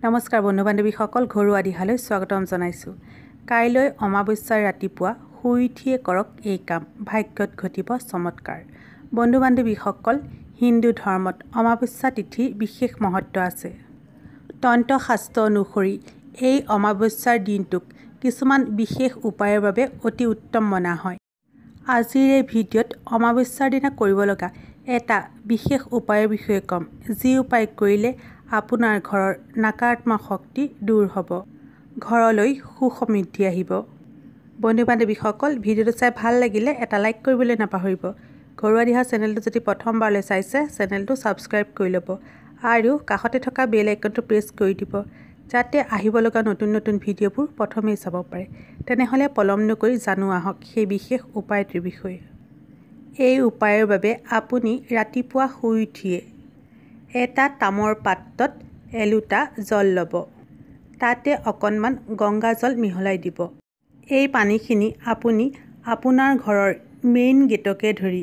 নমস্কাৰ বন্ধু বান্ধৱীসকল ঘৰুৱা দিহালৈ স্বাগতম জনাইছোঁ। কাইলৈ অমাৱস্যাৰ ৰাতিপুৱা শুই উঠিয়ে কৰক এই কাম ভাগ্যত ঘটিব চমৎকাৰ। বন্ধু বান্ধৱীসকল হিন্দু ধৰ্মত অমাৱস্যা তিথিৰ বিশেষ মহত্ব আছে। তন্ত্ৰ শাস্ত্ৰ অনুসৰি এই অমাৱস্যাৰ দিনটোক কিছুমান বিশেষ উপায়ৰ বাবে অতি উত্তম মনা হয়। আজিৰ এই ভিডিঅ'ত অমাৱস্যাৰ দিনা কৰিব লগা এটা বিশেষ উপায়ৰ বিষয়ে ক'ম। যি উপায় কৰিলে আপোনাৰ ঘৰৰ নাকাৰাত্মক শক্তি দূৰ হ'ব। ঘৰলৈ সুখ সমৃদ্ধি আহিব। বন্ধু বান্ধৱীসকল ভিডিঅ'টো চাই ভাল লাগিলে এটা লাইক কৰিবলৈ নাপাহৰিব। ঘৰুৱা দিহা চেনেলটো যদি প্ৰথমবাৰলৈ চাইছে চেনেলটো ছাবস্ক্ৰাইব কৰি ল'ব আৰু কাষতে থকা বেল আইকনটো প্ৰেছ কৰি দিব যাতে আহিব লগা নতুন নতুন ভিডিঅ'বোৰ প্ৰথমেই চাব পাৰে। তেনেহ'লে পলম নকৰি জানো আহক সেই বিশেষ উপায়টোৰ বিষয়ে। এই উপায়ৰ বাবে আপুনি ৰাতিপুৱা শুই উঠিয়ে এটা তামৰ পাত্ৰত এলোটা জল ল'ব। তাতে অকণমান গংগাজল মিহলাই দিব। এই পানীখিনি আপুনি আপোনাৰ ঘৰৰ মেইন গেটকে ধৰি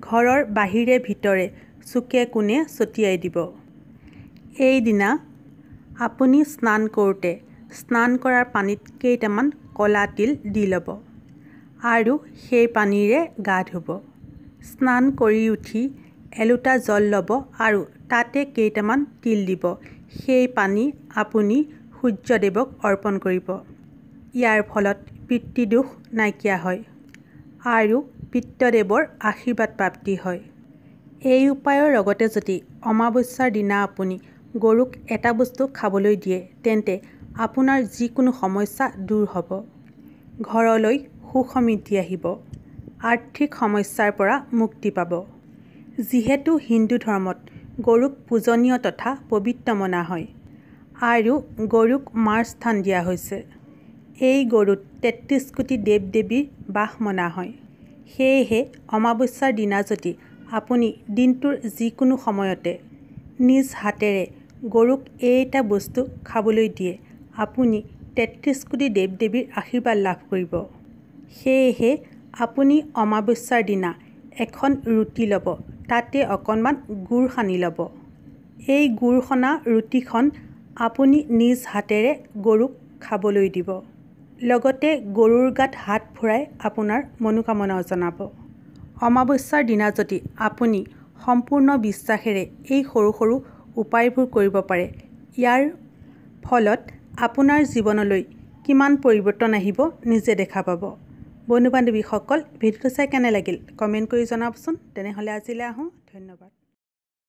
ঘৰৰ বাহিৰে ভিতৰে চুকে কোণে ছটিয়াই দিব। এইদিনা আপুনি স্নান কৰোঁতে স্নান কৰাৰ পানীত কেইটামান ক'লা তিল দি ল'ব আৰু সেই পানীৰে গা ধুব। স্নান কৰি উঠি এলোটা জল ল'ব আৰু তাতে কেইটামান তিল দিব। সেই পানী আপুনি সূৰ্যদেৱক অৰ্পণ কৰিব। ইয়াৰ ফলত পিতৃদোষ নাইকিয়া হয় আৰু পিতৃদেৱৰ আশীৰ্বাদ প্ৰাপ্তি হয়। এই উপায়ৰ লগতে যদি অমাৱস্যাৰ দিনা আপুনি গৰুক এটা বস্তু খাবলৈ দিয়ে তেন্তে আপোনাৰ যিকোনো সমস্যা দূৰ হ'ব। ঘৰলৈ সুখ সমৃদ্ধি আহিব। আৰ্থিক সমস্যাৰ পৰা মুক্তি পাব। যিহেতু হিন্দু ধৰ্মত গৰুক পূজনীয় তথা পবিত্ৰ মনা হয় আৰু গৰুক মাৰ স্থান দিয়া হৈছে। এই গৰুত তেত্ৰিছ কোটি দেৱ দেৱীৰ বাস মনা হয়। সেয়েহে অমাৱস্যাৰ দিনা যদি আপুনি দিনটোৰ যিকোনো সময়তে নিজ হাতেৰে গৰুক এইটা বস্তু খাবলৈ দিয়ে আপুনি তেত্ৰিছ কোটি দেৱ দেৱীৰ আশীৰ্বাদ লাভ কৰিব। সেয়েহে আপুনি অমাৱস্যাৰ দিনা এখন ৰুটি ল'ব। তাতে অকণমান গুৰ সানি ল'ব। এই গুৰ সনা ৰুটিখন আপুনি নিজ হাতেৰে গৰুক খাবলৈ দিব। লগতে গৰুৰ গাত হাত ফুৰাই আপোনাৰ মনোকামনাও জনাব। অমাৱস্যাৰ দিনা যদি আপুনি সম্পূৰ্ণ বিশ্বাসেৰে এই সৰু সৰু উপায়বোৰ কৰিব পাৰে ইয়াৰ ফলত আপোনাৰ জীৱনলৈ কিমান পৰিৱৰ্তন আহিব নিজে দেখা পাব। বন্ধু বান্ধৱীসকল ভিডিঅ'টো চাই কেনে লাগিল? কমেণ্ট কৰি জনাবচোন। তেনেহ'লে আজিলৈ আহোঁ। ধন্যবাদ।